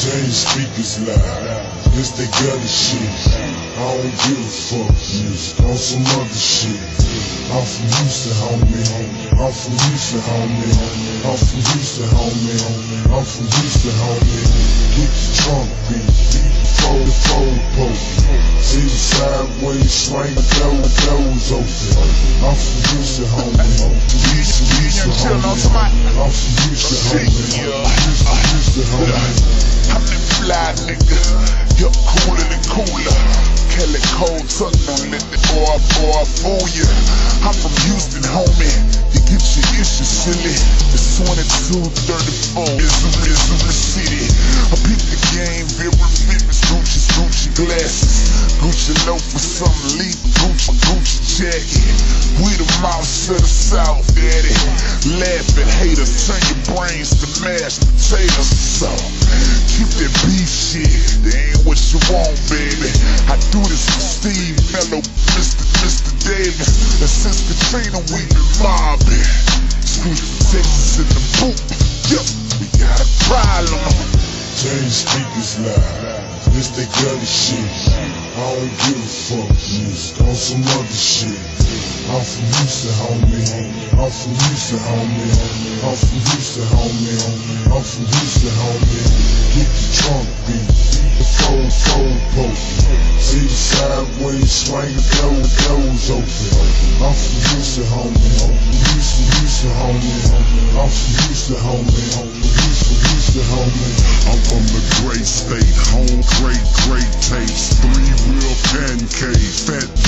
James speakers loud. This they gutter shit. I don't give a fuck. On some other shit. I'm from Houston, homie. I'm from Houston, homie. I'm from Houston, homie. I'm from Houston, homie. Get your trunk, bitch. Fold the fold poke. See the sideways swing, doors, doors open. I'm from Houston, homie. Houston, Houston, homie. I'm from Houston, homie. Houston, Houston, homie. I'm that fly nigga, you're cooler than cooler. Kelly Cold tongue don't let the boy, boy fool ya. I'm from Houston, homie. You get your issues silly. It's 2234, Missouri, Missouri City. Of the South, daddy. Laughing haters, turn your brains to mashed potatoes. So, keep that beef shit. They ain't what you want, baby. I do this for Steve Mello, Mr. Mr. Davis. And since Katrina, we been mobbing. Screw Texas in the boot. Yup, we got a problem. Change speakers loud. This they gully shit. I don't give a fuck. Music on some other shit. I'm from Houston, homie. I'm from Houston, homie. I'm from Houston, homie. I'm from Houston, homie. Get the trunk beat. The fold poke. See the sideways swing, doors open. I'm from Houston, homie. Houston, Houston, homie. I'm from Houston, homie. Houston, Houston, homie. I'm from the great state, home great, great taste. Three real pancakes, fat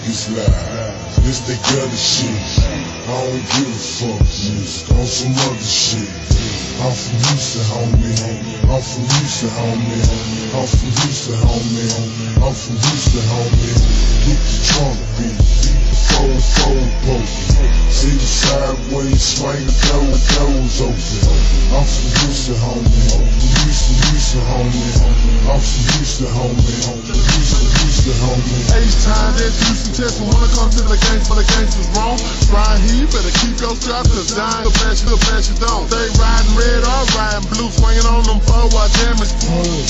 Speakers loud. This they gully shit. I don't give a fuck. Music on some other shit. I'm from Houston, homie. I'm from Houston, homie. I'm from Houston, homie. I'm from Houston, homie. Get the trunk beat. Fold, fold poke. See the sideways swing, doors, doors open. I'm from Houston, homie. Houston, Houston, homie. I'm from Houston, homie. Houston, homie. H-time, that's Houston, Texas. Wanna come to the game for the gangsters wrong. Ryan here, better keep your strap, cause dying the flash, the flash you don't. Stay riding red or riding blue, swinging on them four while jamming.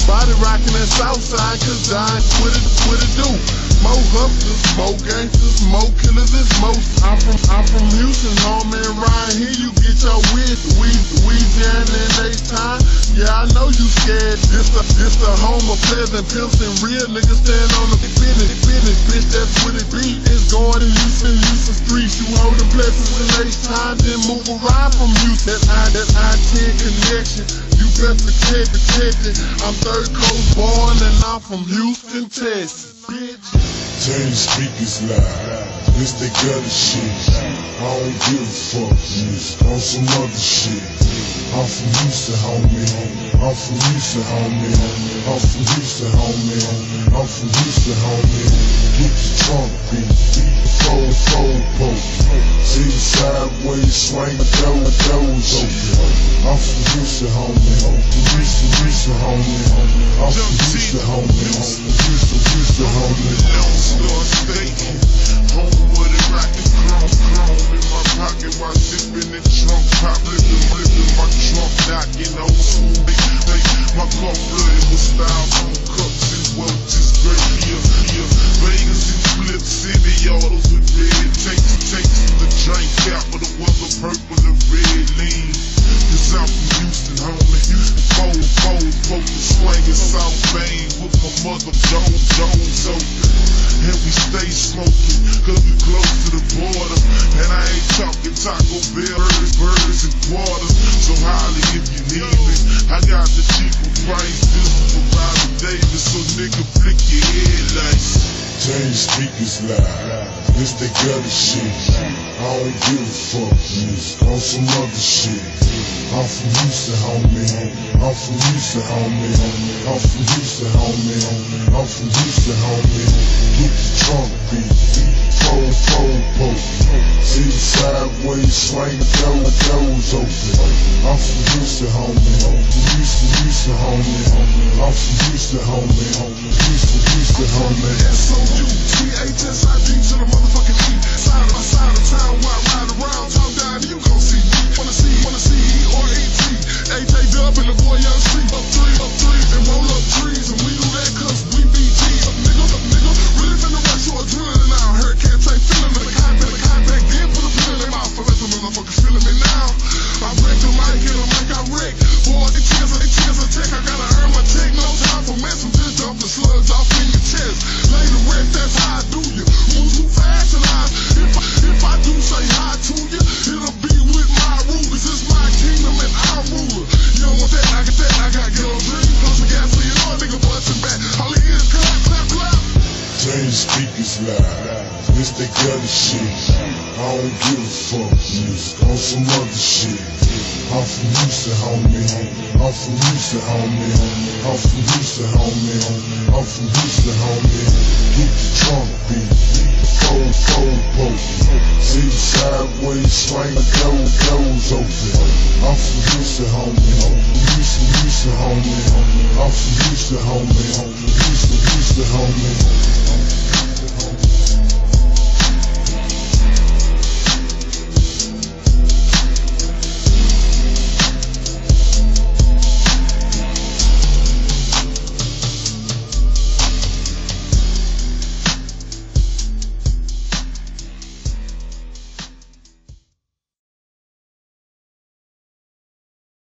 Body rocking that south side, cause dying, what it, what it do? More hustlers, more gangsters, more killers, it's most. I'm from, I'm from Houston, and Ryan here, you get your weed, weed, weed down in H-time. Yeah, I know you scared. This the, this the home of pleasant pimps and real niggas stand on the business, business, bitch, that's what it be. It's going to Houston, Houston streets. You holding blessings in H-time, then move around from Houston. That I, that I-10 connection. You best protect, protect it. I'm third coast born and I'm from Houston, Texas, bitch. Change speakers loud. This they gully shit. I don't give a fuck. Music on some other shit. I'm from Houston, homie. I'm from Houston, homie. I'm from Houston, homie. I'm from Houston, homie. Get the trunk beat. Fold, fold poke. See the sideways swing, doors, doors open. I'm from Houston, homie. Houston, Houston, homie. I'm from Houston, homie. Houston, Houston, homie. Star State, home pocket while sippin' the trunk, pop living, living my trunk, knocking old school, big big. My cup flooded with styrofoam cups and welches, great here, here. Vegas and Flip City, autos with red tanks, tanks the drink capital was a purple and red lean. Cause I'm from Houston, homie. Houston, fold, fold, Taco Bell, birds, birds, and quarters. So highly if you need me. I got the cheaper price, this is for Robert Davis, so nigga flick your headlights. Change speakers loud. This they gutter shit. I don't give a fuck. Niggas on some other shit. I'm from Houston, homie. I'm from Houston, homie. I'm from Houston, homie. I'm from Houston, homie. Get the trunk beat. Fold, fold, from Houston, homie. Houston, Houston, homie. I'm from Houston, homie. Houston, Houston, homie. Speakers loud. This gutter shit. I don't give a fuck. Niggas on some other shit. I'm from Houston, homie. I'm from Houston, homie. I'm from Houston, homie. I'm from Houston, homie. Get the trunk beat. Fold, fold, poke. See the sideways swing, doors, doors open. I'm from Houston, homie. Houston, Houston, homie. I'm from Houston, homie. Houston, Houston, homie.